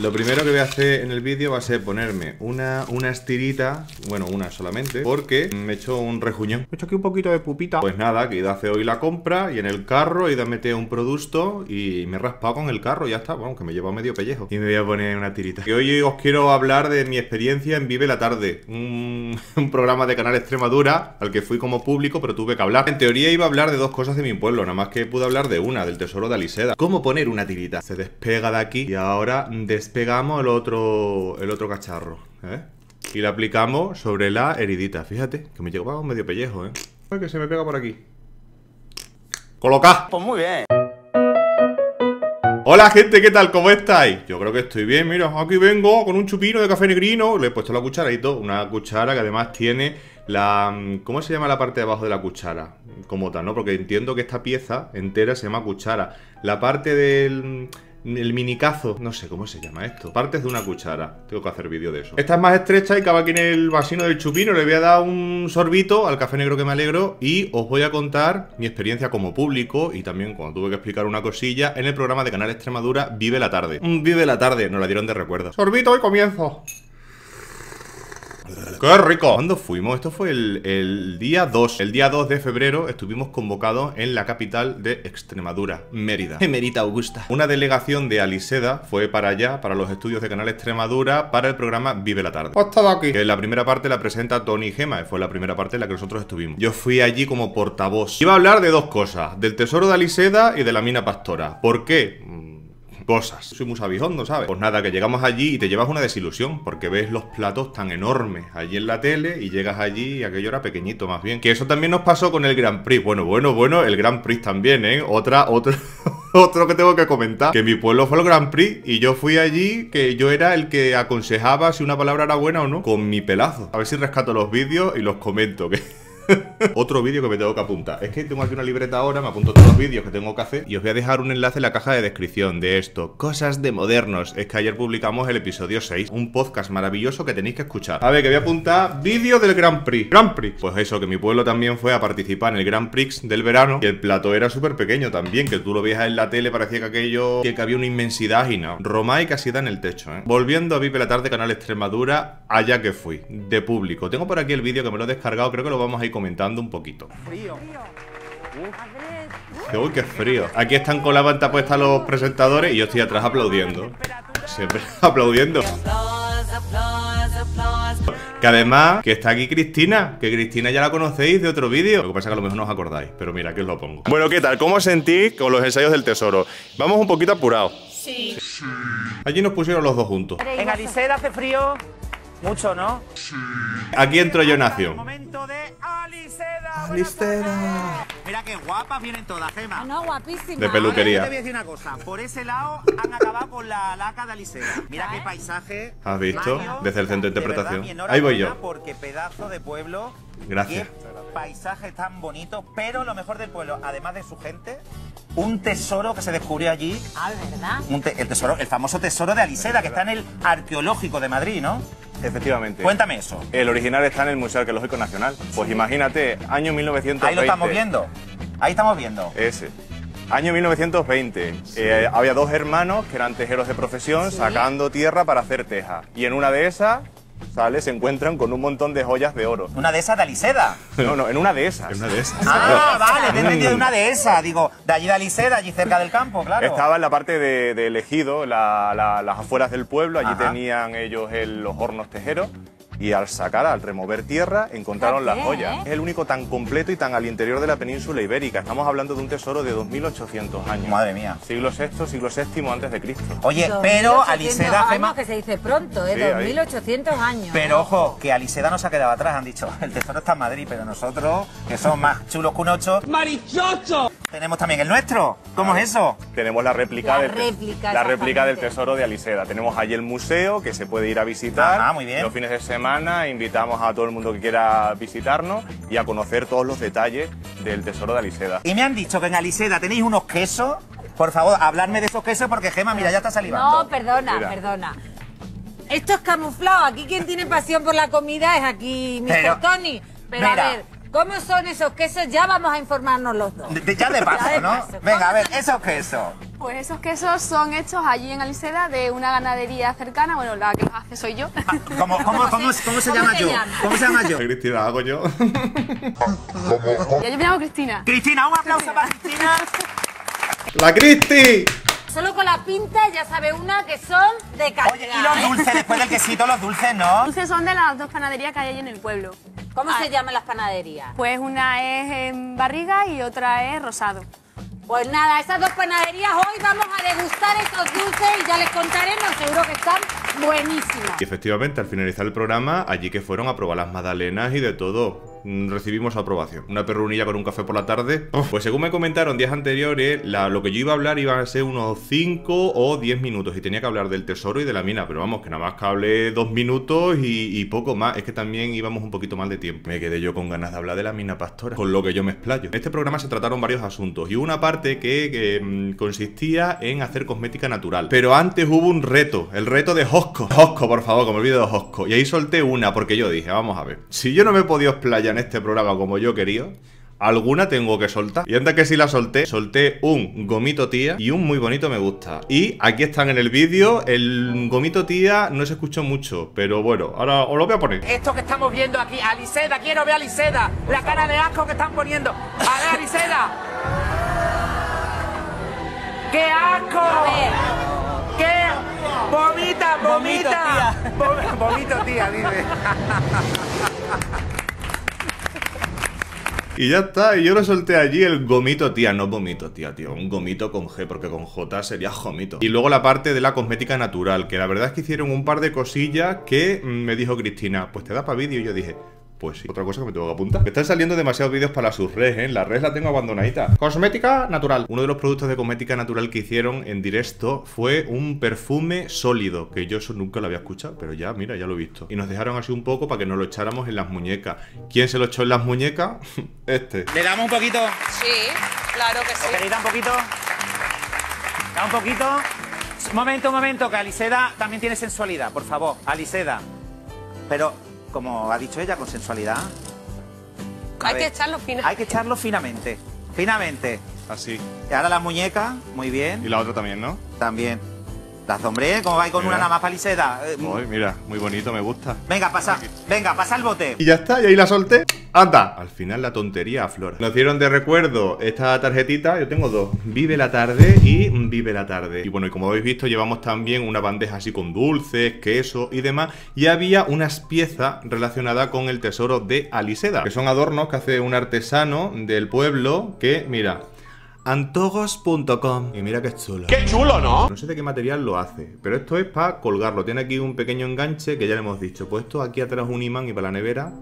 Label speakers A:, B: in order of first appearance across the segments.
A: Lo primero que voy a hacer en el vídeo va a ser ponerme una, una estirita, bueno, una solamente, porque me he hecho un rejuñón. Me he hecho aquí un poquito de pupita. Pues nada, que he ido a hacer hoy la compra y en el carro he ido a meter un producto y me he raspado con el carro, ya está, vamos, que me lleva medio pellejo. Y me voy a poner una tirita. Y hoy os quiero hablar de mi experiencia en Vive la Tarde, un, un programa de Canal Extremadura al que fui como público, pero tuve que hablar. En teoría iba a hablar de dos cosas de mi pueblo, nada más que pude hablar de una, del tesoro de Aliseda. ¿Cómo poner una tirita? Se despega de aquí y ahora despegamos el otro, el otro cacharro, ¿eh? Y la aplicamos sobre la heridita. Fíjate, que me llegó medio pellejo, ¿eh? Ay, que se me pega por aquí. ¡Coloca!
B: Pues muy bien.
A: Hola gente, ¿qué tal? ¿Cómo estáis? Yo creo que estoy bien, mira, aquí vengo con un chupino de café negrino Le he puesto la cuchara y todo, una cuchara que además tiene la... ¿Cómo se llama la parte de abajo de la cuchara? Como tal, ¿no? Porque entiendo que esta pieza entera se llama cuchara La parte del el minicazo, no sé cómo se llama esto. Partes de una cuchara. Tengo que hacer vídeo de eso. Esta es más estrecha y cabe aquí en el vasino del chupino. Le voy a dar un sorbito al café negro que me alegro y os voy a contar mi experiencia como público y también cuando tuve que explicar una cosilla en el programa de Canal Extremadura Vive la Tarde. Vive la Tarde, nos la dieron de recuerdo. Sorbito y comienzo. ¡Qué rico! ¿Cuándo fuimos? Esto fue el, día 2. El día 2 de febrero estuvimos convocados en la capital de Extremadura, Mérida. Emerita Augusta. Una delegación de Aliseda fue para allá, para los estudios de Canal Extremadura, para el programa Vive la Tarde. Hasta aquí. Que la primera parte la presenta Tony Gema, fue la primera parte en la que nosotros estuvimos. Yo fui allí como portavoz. Iba a hablar de dos cosas, del tesoro de Aliseda y de la mina pastora. ¿Por qué? Cosas. Soy muy sabijondo, ¿sabes? Pues nada, que llegamos allí y te llevas una desilusión, porque ves los platos tan enormes allí en la tele y llegas allí y aquello era pequeñito más bien. Que eso también nos pasó con el Grand Prix. Bueno, bueno, bueno, el Grand Prix también, ¿eh? Otra, otro, otro que tengo que comentar. Que mi pueblo fue el Grand Prix y yo fui allí, que yo era el que aconsejaba si una palabra era buena o no, con mi pelazo. A ver si rescato los vídeos y los comento, que... Otro vídeo que me tengo que apuntar. Es que tengo aquí una libreta ahora, me apunto todos los vídeos que tengo que hacer y os voy a dejar un enlace en la caja de descripción de esto. Cosas de modernos. Es que ayer publicamos el episodio 6, un podcast maravilloso que tenéis que escuchar. A ver, que voy a apuntar vídeo del Grand Prix. Grand Prix. Pues eso, que mi pueblo también fue a participar en el Grand Prix del verano y el plato era súper pequeño también, que tú lo veías en la tele, parecía que aquello, que había una inmensidad y no. Roma y casi da en el techo, ¿eh? Volviendo a Vive la Tarde, Canal Extremadura, allá que fui, de público. Tengo por aquí el vídeo que me lo he descargado, creo que lo vamos a ir comentando un poquito. Frío. Uy, qué frío. Aquí están con la banda puesta los presentadores y yo estoy atrás aplaudiendo. Siempre aplaudiendo. Que además, que está aquí Cristina, que Cristina ya la conocéis de otro vídeo. Lo que pasa es que a lo mejor no os acordáis, pero mira, aquí os lo pongo. Bueno, ¿qué tal? ¿Cómo sentís con los ensayos del tesoro? Vamos un poquito apurados. Sí. Allí nos pusieron los dos juntos.
B: En Alicera hace frío mucho, ¿no? Sí.
A: Aquí entro yo en acción.
B: De Aliceda.
A: Aliceda.
B: Mira qué guapas vienen todas, Gema.
C: Ah, no, guapísimas.
A: De peluquería.
B: Te voy a decir una cosa. Por ese lado han acabado con la laca de Aliceda. Mira qué paisaje.
A: ¿Has visto?
B: Mario,
A: Desde el centro de interpretación.
B: verdad, mi
A: Ahí voy yo.
B: Porque pedazo de pueblo.
A: Gracias.
B: Qué paisaje tan bonito. Pero lo mejor del pueblo, además de su gente, un tesoro que se descubrió allí.
C: Ah, ¿verdad?
B: Un te- el tesoro, el famoso tesoro de Aliseda, que está en el arqueológico de Madrid, ¿no?
D: Efectivamente.
B: Cuéntame eso.
D: El original está en el Museo Arqueológico Nacional. Pues imagínate, año 1920.
B: Ahí lo estamos viendo. Ahí estamos viendo.
D: Ese. Año 1920. Eh, había dos hermanos que eran tejeros de profesión sacando tierra para hacer teja. Y en una de esas, sale, se encuentran con un montón de joyas de oro.
B: Una de esas de Aliseda.
D: No, no, en una de esas.
A: Es una de esas.
B: Ah, vale, te he entendido de una de esas. Digo, de allí de Aliseda, allí cerca del campo, claro.
D: Estaba en la parte de, de Ejido, la- la- las afueras del pueblo. Allí
B: Ajá.
D: tenían ellos el- los hornos tejeros. Y al sacar, al remover tierra, encontraron las joyas.
C: ¿eh?
D: Es el único tan completo y tan al interior de la península ibérica. Estamos hablando de un tesoro de 2800 años.
B: Madre mía.
D: Siglo VI, siglo VII antes de Cristo.
B: Oye, pero
C: 2800
B: Aliseda, Gema...
C: que se dice pronto, ¿eh?
D: Sí, ahí.
C: 2800 años.
B: Pero ojo, que Aliseda no se ha quedado atrás, han dicho. El tesoro está en Madrid, pero nosotros, que somos más chulos que un ocho... ¡Marichocho! Tenemos también el nuestro. ¿Cómo es eso?
D: Tenemos la réplica,
C: La
D: del,
C: réplica,
D: la réplica del tesoro de Aliseda. Tenemos allí el museo que se puede ir a visitar.
B: Ajá, muy bien.
D: Los fines de semana invitamos a todo el mundo que quiera visitarnos y a conocer todos los detalles del tesoro de Aliseda.
B: Y me han dicho que en Aliseda tenéis unos quesos. Por favor, hablarme de esos quesos porque Gema, mira, ya está salivando.
C: No, perdona,
D: Mira.
C: perdona. Esto es camuflado. Aquí quien tiene pasión por la comida es aquí Mr.
B: Pero-
C: Tony. Pero
B: Mira.
C: a ver, ¿cómo son esos quesos? Ya vamos a informarnos los dos.
B: De- de- ya de paso,
C: Ya de
B: ¿no?
C: paso.
B: Venga, a
C: ¿Cómo
B: ver, esos quesos.
E: Pues esos quesos son hechos allí en Aliseda de una ganadería cercana, bueno, la que los hace soy yo.
B: Ah, ¿Cómo, cómo, cómo, cómo se llama yo? ¿Cómo se llama yo?
A: Cristina, hago yo.
E: Ya yo me llamo Cristina.
B: Cristina, un aplauso para Cristina.
A: ¡La Cristi!
C: Solo con la pinta ya sabe una que son de calidad.
B: Oye, y los
C: ¿eh?
B: dulces, después del quesito, los dulces, ¿no?
E: Dulces son de las dos panaderías que hay allí en el pueblo.
C: ¿Cómo
E: Ah.
C: se llaman las panaderías?
E: Pues una es en barriga y otra es rosado.
C: Pues nada, esas dos panaderías hoy vamos a degustar estos dulces y ya les contaremos, seguro que están buenísimos.
A: Y efectivamente, al finalizar el programa, allí que fueron a probar las magdalenas y de todo. mm, Recibimos aprobación. Una perrunilla con un café por la tarde. Pues según me comentaron días anteriores, la- lo que yo iba a hablar iba a ser unos 5 o 10 minutos. Y tenía que hablar del tesoro y de la mina. Pero vamos, que nada más que hablé dos minutos y, y poco más. Es que también íbamos un poquito mal de tiempo. Me quedé yo con ganas de hablar de la mina pastora. Con lo que yo me explayo. En este programa se trataron varios asuntos. Y una parte que, que, mm, consistía en hacer cosmética natural. Pero antes hubo un reto. El reto de Hosco. Hosco, por favor, que me olvido de Hosco. Y ahí solté una porque yo dije, vamos a ver. Si yo no me he podido explayar en este programa como yo quería. Alguna tengo que soltar. Y antes que si la solté, solté un gomito tía y un muy bonito me gusta. Y aquí están en el vídeo. El gomito tía no se escuchó mucho, pero bueno, ahora os lo voy a poner.
B: Esto que estamos viendo aquí, Aliseda, quiero ver a Aliseda. La cara de asco que están poniendo. A ver, Aliseda. ¡Qué asco! ¡Qué! ¡Vomita, vomita! Vom- Vomito, tía, dice.
A: Y ya está, y yo lo solté allí el gomito tía, no vomito tía, tío, un gomito con G, porque con J sería jomito. Y luego la parte de la cosmética natural, que la verdad es que hicieron un par de cosillas que mm, me dijo Cristina, pues te da para vídeo, y yo dije... Pues sí. Otra cosa que me tengo que apuntar. Que están saliendo demasiados vídeos para sus redes, ¿eh? La red la tengo abandonadita. Cosmética natural. Uno de los productos de cosmética natural que hicieron en directo fue un perfume sólido. Que yo eso nunca lo había escuchado, pero ya, mira, ya lo he visto. Y nos dejaron así un poco para que nos lo echáramos en las muñecas. ¿Quién se lo echó en las muñecas? este.
B: ¿Le damos un poquito?
F: Sí, claro que
B: ¿Lo
F: sí.
B: queréis dar un poquito? Da un poquito. Un momento, un momento, que Aliseda también tiene sensualidad, por favor, Aliseda. Pero, como ha dicho ella, con sensualidad. A
F: Hay
B: ver,
F: que echarlo fina.
B: Hay que echarlo finamente. Finamente.
A: Así.
B: Y ahora la muñeca, muy bien.
A: Y la otra también, ¿no?
B: También. Las hombre, ¿cómo vais con
A: Mira.
B: una nada más para Aliseda? Eh,
A: Uy, mira, muy bonito, me gusta.
B: Venga, pasa. Venga, pasa el bote.
A: Y ya está, y ahí la solté. ¡Anda! Al final la tontería aflora. Nos dieron de recuerdo esta tarjetita, yo tengo dos. Vive la tarde y Vive la tarde. Y bueno, y como habéis visto, llevamos también una bandeja así con dulces, queso y demás. Y había unas piezas relacionadas con el tesoro de Aliseda, que son adornos que hace un artesano del pueblo que, mira, Antogos.com Y mira qué chulo. ¡Qué chulo, ¿no? No sé de qué material lo hace, pero esto es para colgarlo. Tiene aquí un pequeño enganche que ya le hemos dicho. Puesto aquí atrás un imán y para la nevera.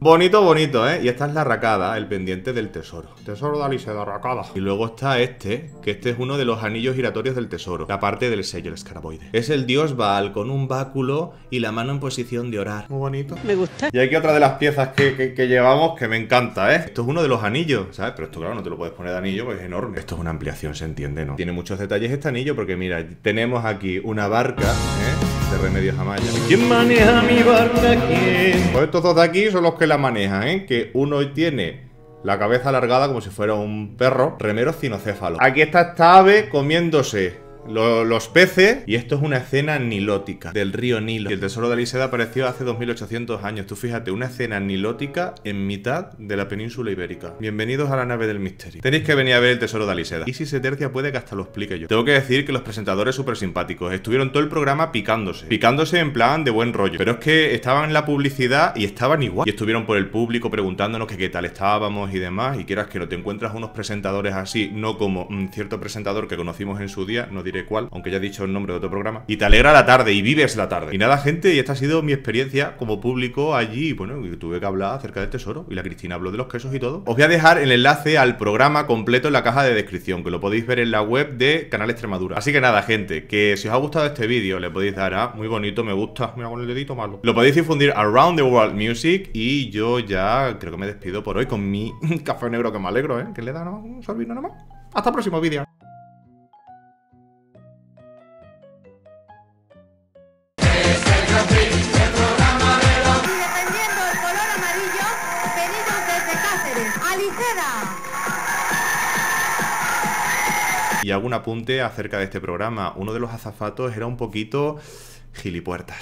A: Bonito, bonito, ¿eh? Y esta es la racada, el pendiente del tesoro. Tesoro de Aliseda, racada. Y luego está este, que este es uno de los anillos giratorios del tesoro. La parte del sello, el escaraboide. Es el dios Baal con un báculo y la mano en posición de orar. Muy bonito.
F: Me gusta.
A: Y aquí otra de las piezas que, que- que llevamos que me encanta, ¿eh? Esto es uno de los anillos, ¿sabes? Pero esto, claro, no te lo puedes poner de anillo porque es enorme. Esto es una ampliación, se entiende, ¿no? Tiene muchos detalles este anillo porque, mira, tenemos aquí una barca, ¿eh? De Remedios Amaya. ¿Quién maneja mi barca? ¿Quién? Pues estos dos de aquí son los que la manejan, ¿eh? Que uno tiene la cabeza alargada como si fuera un perro, remero cinocéfalo. Aquí está esta ave comiéndose lo- los peces y esto es una escena nilótica del río Nilo. Y el tesoro de Aliseda apareció hace 2800 años. Tú fíjate, una escena nilótica en mitad de la península ibérica. Bienvenidos a la nave del misterio. Tenéis que venir a ver el tesoro de Aliseda. Y si se tercia puede que hasta lo explique yo. Tengo que decir que los presentadores súper simpáticos estuvieron todo el programa picándose. Picándose en plan de buen rollo. Pero es que estaban en la publicidad y estaban igual. Y estuvieron por el público preguntándonos qué tal estábamos y demás. Y quieras que no te encuentras unos presentadores así, no como mm, cierto presentador que conocimos en su día, no diré cuál, aunque ya he dicho el nombre de otro programa. Y te alegra la tarde y vives la tarde. Y nada, gente, y esta ha sido mi experiencia como público allí. Y bueno, tuve que hablar acerca del tesoro. Y la Cristina habló de los quesos y todo. Os voy a dejar el enlace al programa completo en la caja de descripción, que lo podéis ver en la web de Canal Extremadura. Así que nada, gente, que si os ha gustado este vídeo, le podéis dar a muy bonito, me gusta, mira con el dedito malo. Lo podéis difundir around the world music y yo ya creo que me despido por hoy con mi café negro que me alegro, ¿eh? Que le da ¿no? un sorbino nomás. Hasta el próximo vídeo. Algún apunte acerca de este programa. Uno de los azafatos era un poquito gilipuertas.